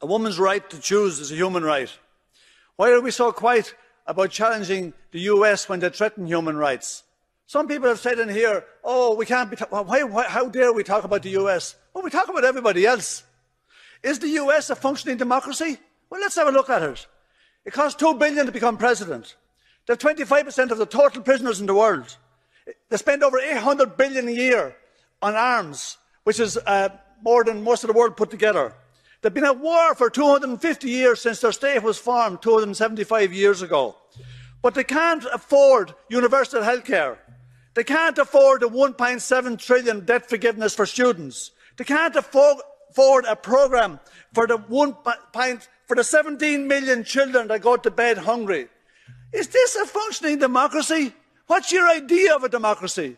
A woman's right to choose is a human right. Why are we so quiet about challenging the US when they threaten human rights? Some people have said in here, oh, we can't be, why, why, how dare we talk about the US? Well, we talk about everybody else. Is the US a functioning democracy? Well, let's have a look at it. It costs two billion to become president. They're 25% of the total prisoners in the world. They spend over 800 billion a year on arms, which is uh, more than most of the world put together. They've been at war for 250 years since their state was formed 275 years ago. But they can't afford universal health care. They can't afford the 1.7 trillion debt forgiveness for students. They can't afford, a programme for the, one for the 17 million children that go to bed hungry. Is this a functioning democracy? What's your idea of a democracy?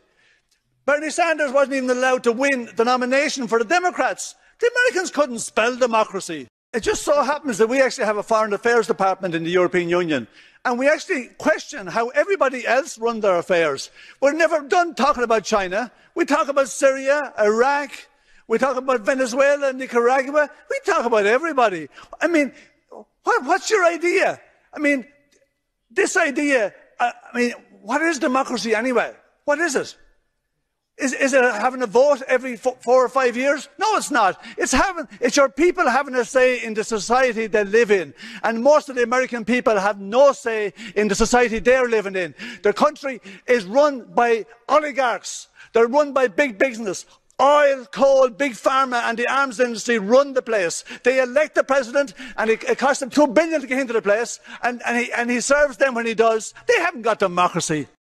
Bernie Sanders wasn't even allowed to win the nomination for the Democrats. The Americans couldn't spell democracy. It just so happens that we actually have a foreign affairs department in the European Union. And we actually question how everybody else run their affairs. We're never done talking about China. We talk about Syria, Iraq. We talk about Venezuela, Nicaragua. We talk about everybody. I mean, what, what's your idea? I mean, this idea, uh, I mean, what is democracy anyway? What is it? Is, is it having a vote every four or five years? No, it's not. It's having, it's your people having a say in the society they live in. And most of the American people have no say in the society they're living in. Their country is run by oligarchs. They're run by big business. Oil, coal, big pharma and the arms industry run the place. They elect the president and it, it costs them two billion to get into the place and, and, he, and he serves them when he does. They haven't got democracy.